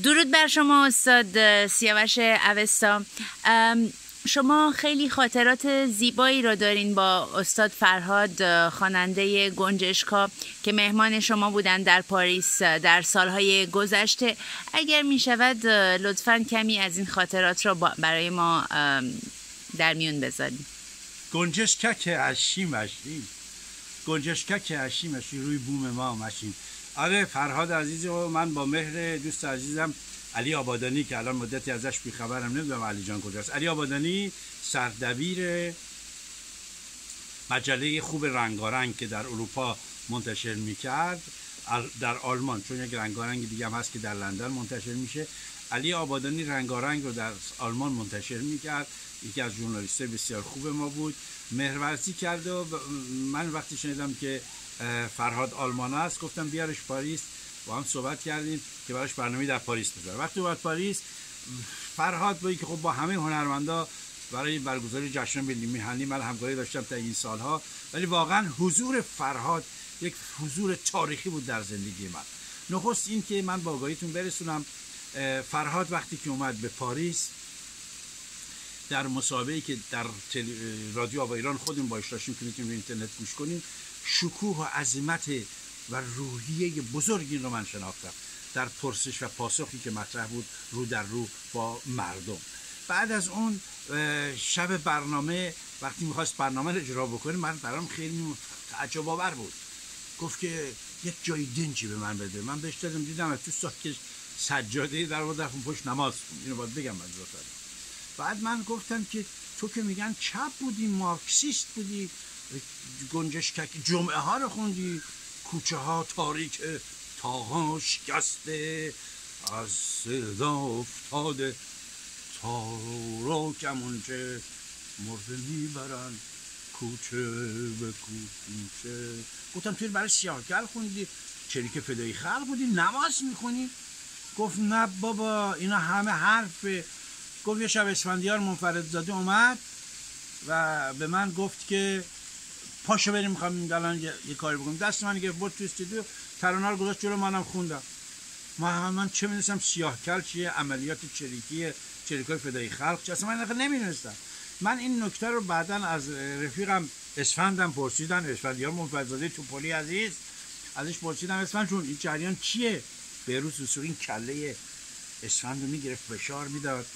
درود بر شما استاد سیاوش اوستا. شما خیلی خاطرات زیبایی را دارین با استاد فرهاد خواننده گنجشکا که مهمان شما بودن در پاریس در سالهای گذشته. اگر می شود لطفا کمی از این خاطرات را برای ما در میون بذاریم مشین گنجشکا که اشی مشین روی بوم ما مشین. آره فرهاد عزیزی و من با مهر دوست عزیزم علی آبادانی که الان مدتی ازش بیخبرم نمی‌دونم علی جان کجاست. علی آبادانی سردبیر مجله خوب رنگارنگ که در اروپا منتشر می‌کرد. در آلمان چون یک رنگارنگ دیگه هم هست که در لندن منتشر میشه. علی آبادانی رنگارنگ رو در آلمان منتشر می‌کرد. یکی از ژورنالیست بسیار خوب ما بود. مهرورزی کرد و من وقتی شنیدم که فرهاد آلمان است. گفتم بیارش پاریس. با هم صحبت کردیم که براش برنامه در پاریس بذاره وقتی اومد پاریس فرهاد با اینکه خب با همه هنرمندا برای برگزاری جشن ملی میهنی من همکاری داشتم تا این سالها ولی واقعا حضور فرهاد یک حضور تاریخی بود در زندگی من. نخست این که من به آگاهیتون برسونم فرهاد وقتی که اومد به پاریس در مسابقه که در رادیو آوا ایران خودمون باش داشتیم که می‌تونیم اینترنت گوش کنیم شکوه و عظمت و روحیه بزرگی رو من شناختم در پرسش و پاسخی که مطرح بود رو در رو با مردم. بعد از اون شب برنامه وقتی می‌خواست برنامه رو اجرا بکنه من برام خیلی تعجب آور بود. گفت که یک جای دنجی به من بده. من بهش دادم دیدم تو ساکش سجاده در بود رفتم پشت نماز اینو باید بگم من بعد من گفتم که تو که میگن چپ بودی مارکسیست بودی گنجشکک جمعه ها رو خوندی؟ کوچه ها تاریک تاها شکسته از صدا افتاده. تارا کمونچه مرده می‌برن. کوچه به کوچه. گفتم توی برای سیاهکل خوندی؟ چریک فدایی خلق بودی نماز می‌خونی؟ گفت نه بابا اینا همه حرفه. گفت یه شب اسفندیار منفرد زاده اومد و به من گفت که پاشو بریم می‌خوام الان یه, یه کاری بکنم. دست من گرفت برد تو استودیو. ترانه رو گذاشت جلو منم خوندم. من من چه می‌دونستم سیاه کل چیه عملیات چریکی چریکای فدایی خلق چه اصلا من نمی‌دونستم. من این نکته رو بعدا از رفیقم اسفندم پرسیدن. اسفندیار منفرزاده توپولی عزیز؟ ازش پرسیدم اسفند چون این جریان چیه؟ بهروز وسوقی این کله اسفند رو می‌گرفت فشار می‌داد.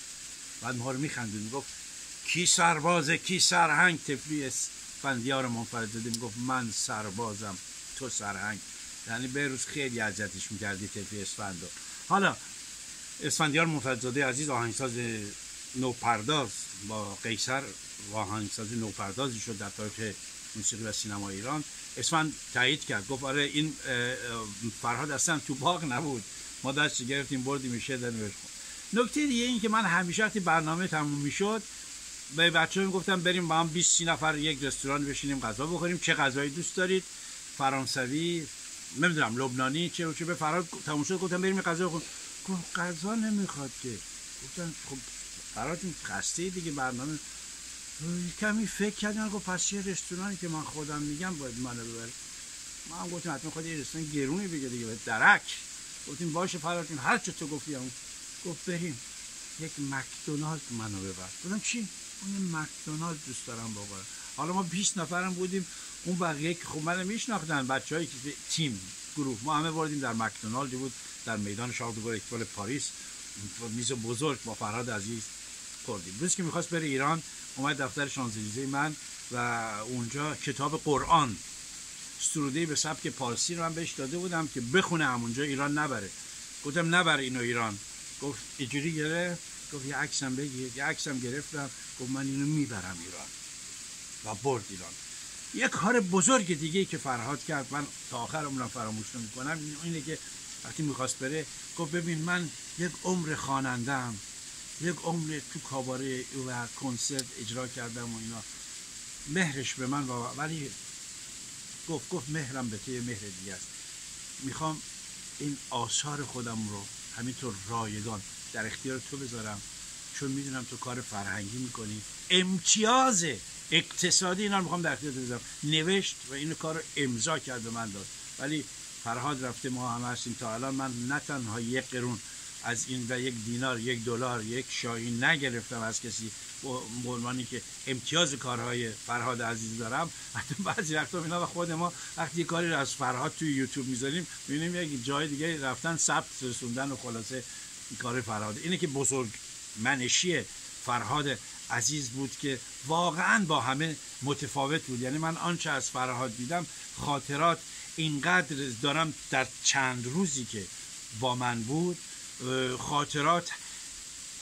بعد ما رو میخندون می‌گفت کی سربازه کی سرهنگ؟ تفلی فندیار منفرد زاده می‌گفت من سربازم تو سرهنگ. یعنی روز خیلی اذیتش می‌کردی تفلی اسفندو حالا اسفندیار منفردزاده عزیز آهنگساز نوپرداز. با قیصر آهنگساز نوپردازی شد در تاریخ موسیقی و سینما ایران. اسفند تایید کرد. گفت آره این فرهاد اصلا تو باغ نبود. ما دست گرفتیم بردیم میشه در نکته دیگه این که من همیشه وقتی برنامه تموم می‌شد به بچه می‌گفتم بریم با هم 20 نفر یک رستوران بشینیم غذا بخوریم. چه غذایی دوست دارید؟ فرانسوی نمی‌دونم لبنانی چه چه. به فراد تموم شد گفتم بریم غذا بخوریم. گفت غذا نمی‌خواد که. گفتم خب فراد خسته دیگه برنامه. کمی فکر کردم گفت پس یه رستورانی که من خودم میگم باید منو ببر ما هم گفتیم حتما خود یه رستوران گرونی بگه دیگه به درک. گفتیم باشه فراد هر چه تو گفتی گفت بریم. یک مکدونالد منو ببر. گفتم چی؟ اون مکدونالد دوست دارم بابا. حالا ما 20 نفرم بودیم اون بقیه که خب منو میشناختن بچه‌ای که تیم گروه ما همه بردیم در مکدونالدی بود در میدان شارل اکتوال پاریس. میز بزرگ با فرهاد عزیز خوردیم. روز که می‌خواست بره ایران اومد دفتر شانزلیزه من و اونجا کتاب قرآن سروده به سبک پارسی رو من بهش داده بودم که بخونه همونجا ایران نبره. گفتم نبره اینو ایران. گفت اجوری گرفت گفت یه عکسم بگیر. یه عکسم گرفتم. گفت من اینو می‌برم ایران. و برد ایران. یه کار بزرگ دیگه که فرهاد کرد. من تا آخر عمرم فراموش نمی‌کنم. اینه که وقتی می‌خواست بره گفت ببین من یک عمر خوانندم یک عمر تو کاباره و کنسرت اجرا کردم و اینا. مهرش به من ولی گفت گفت مهرم به تو یه مهر دیگه است. می‌خوام این آثار خودم رو همینطور رایگان. در اختیار تو بذارم. چون می‌دونم تو کار فرهنگی می‌کنی. امتیاز اقتصادی اینا رو می‌خوام در اختیار بذارم. نوشت و این کار امضا کرد به من داد. ولی فرهاد رفته ما هم هستیم. تا الان من نه تنها یک قرون از این و یک دینار یک دلار یک شاهین نگرفتم از کسی. به عنوانی که امتیاز کارهای فرهاد عزیز دارم. حتی بعضی وقتا اینا و خود ما وقتی کاری رو از فرهاد توی یوتیوب می‌ذاریم می‌بینیم یک جای دیگه رفتن ثبت رسوندن و خلاصه کار فرهاد. اینه که بزرگ منشی فرهاد عزیز بود که واقعا با همه متفاوت بود. یعنی من آنچه از فرهاد دیدم خاطرات اینقدر دارم در چند روزی که با من بود خاطرات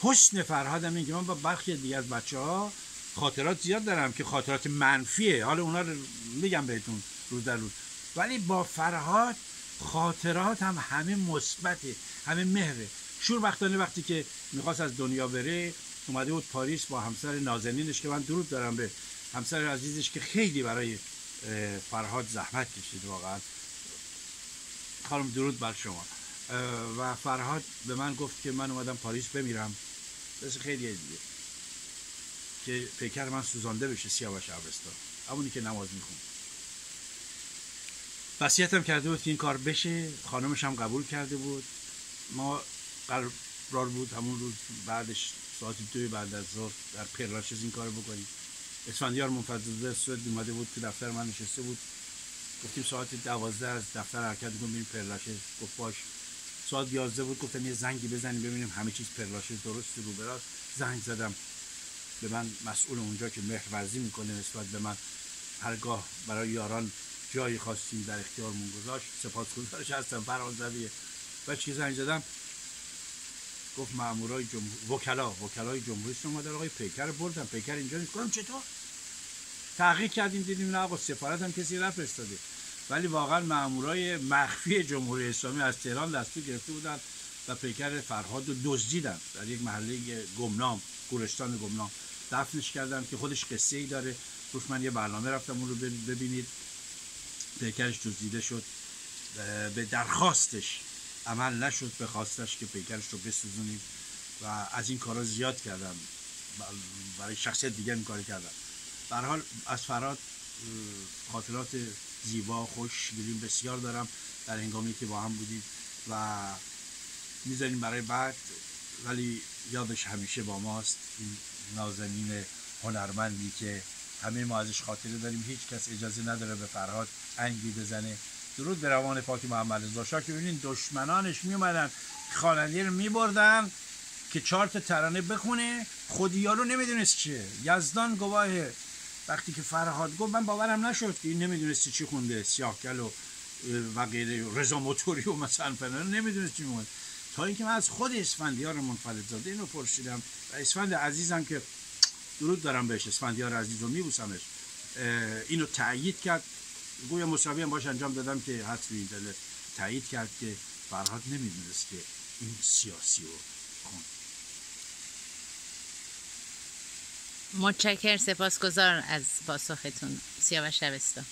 حسن فرهادم این که من با برخی دیگه از بچه ها خاطرات زیاد دارم که خاطرات منفیه. حالا اونا رو میگم بهتون روز در روز. ولی با فرهاد خاطرات هم همه مثبته همه مهره. شور وقتی که می‌خواست از دنیا بره اومده بود پاریس با همسر نازنینش که من درود دارم به همسر عزیزش که خیلی برای فرهاد زحمت کشید واقعا. خانم درود بر شما. و فرهاد به من گفت که من اومدم پاریس بمیرم. مثل خیلی دیگه. که پیکر من سوزانده بشه سیاوش عبستان همونی که نماز میخون. وصیتم کرده بود که این کار بشه. خانمش هم قبول کرده بود. ما قرار بود همون روز بعدش ساعت دوی بعد از ظهر در پرلاشز این کار بکنیم. اسفندیار منفضل سوید اومده بود تو دفتر من نشسته بود. گفتیم ساعت دوازده از دفتر حرکت کنیم بریم پرلاشز گفت باش. ساعت یازده بود گفتم یه زنگی بزنیم ببینیم همه چیز پرلاشز درست رو براست زنگ زدم به من مسئول اونجا که مهرورزی می‌کنه نسبت به من هرگاه برای یاران جایی خواستیم در اختیارمون گذاشت. سپاسگزارش هستم فرانزویه و چی زنگ زدم؟ گفت مامورای جمهور وکلا وکلای جمهوری اسلامی در آقای پیکر بردم پیکر اینجا نیست. گفتم چطور؟ تحقیق کردیم دیدیم نه آقا سفارت هم کسی استاده. ولی واقعا مامورای مخفی جمهوری اسلامی از تهران دستور گرفته بودن و پیکر فرهاد رو دزدیدن در یک محله گمنام گورستان گمنام دفنش کردن که خودش قصه ای داره. گفت من یه برنامه رفتم اون رو ببینید. پیکرش دزدیده شد. به درخواستش عمل نشد. به خواستش که پیکرش رو بسوزونیم و از این کارا زیاد کردم برای شخصیت دیگه این کار کردم حال از فراد خاطرات زیبا خوش گیریم بسیار دارم در هنگامی که با هم بودیم و می‌ذاریم برای بعد ولی یادش همیشه با ماست. این نازنین هنرمندی که همه ما ازش خاطره داریم. هیچ کس اجازه نداره به فرهاد انگی بزنه. درود به روان پاک محمد رضا شاه که ببینین دشمنانش می اومدن خواننده رو میبردن که چهار تا ترانه بخونه. خودی یارو نمی‌دونست چیه. یزدان گواه وقتی که فرهاد گفت من باورم نشد که این نمی‌دونستی چی خونده سیاهکل و و غیره رضا موتوری و مثلا فلان نمی‌دونست چی مونده تا اینکه من از خود اسفندیار منفرد زاده اینو پرسیدم و اسفند عزیزم که درود دارم بهش اسفندیار عزیز رو میبوسمش اینو تایید کرد. گویا مساوی هم باش انجام دادم که حد این دل تایید کرد که فرهاد نمی‌دونست که این سیاسی رو متشکر سپاسگزار از پاسختون. سیاوش شبستان.